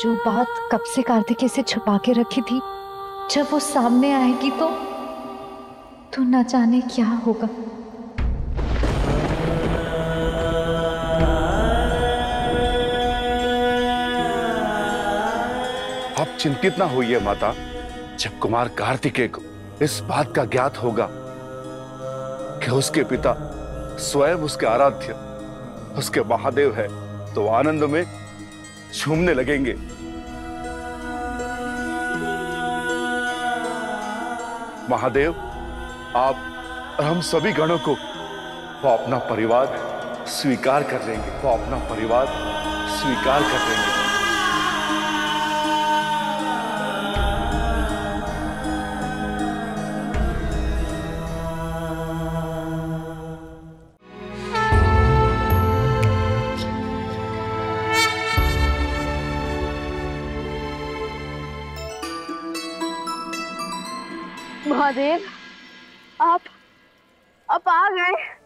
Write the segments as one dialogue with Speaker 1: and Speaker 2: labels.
Speaker 1: जो बात कब से कार्तिके से छुपा के रखी थी, जब वो सामने आएगी तो तो न जाने क्या होगा।
Speaker 2: आप चिंतित ना होइए माता, जब कुमार कार्तिकेय को इस बात का ज्ञात होगा कि उसके पिता स्वयं उसके आराध्य, उसके महादेव है तो आनंद में झूमने लगेंगे। महादेव, आप, हम सभी गणों को वो अपना परिवार स्वीकार कर लेंगे। वो अपना परिवार स्वीकार कर लेंगे।
Speaker 3: महादेव आप आप आ गए।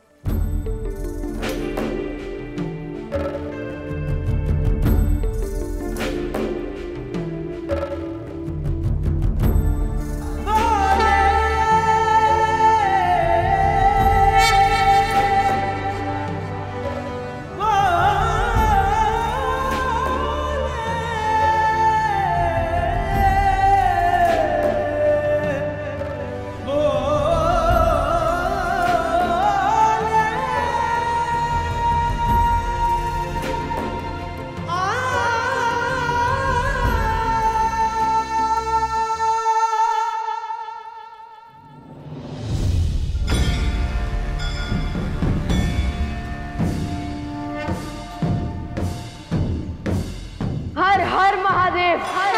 Speaker 3: हर महादेव। हर